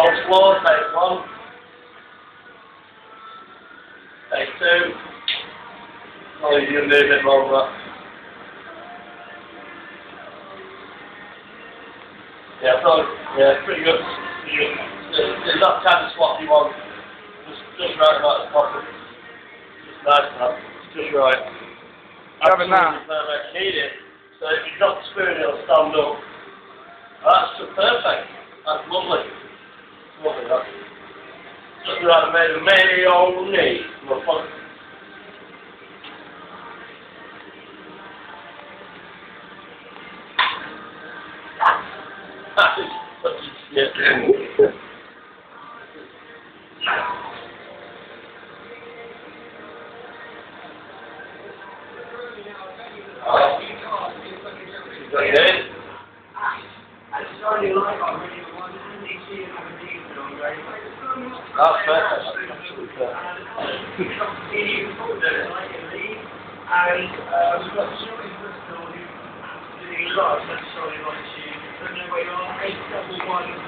Hold slow, take one. Take two. Oh, you can do a bit more of that. Yeah, so, yeah, pretty good. Pretty good. There's there's that kind of swap you want. Just, just right about the pocket. Just nice that. Just right. Having that. Perfect. Need it. So if you drop the spoon, it'll stand up. That's perfect. That's lovely. Lovely, that. Just right, made a mayonnaise. Motherfucker. That is fucking shit. Oh. You got it in? That's. And we've got where you are, 871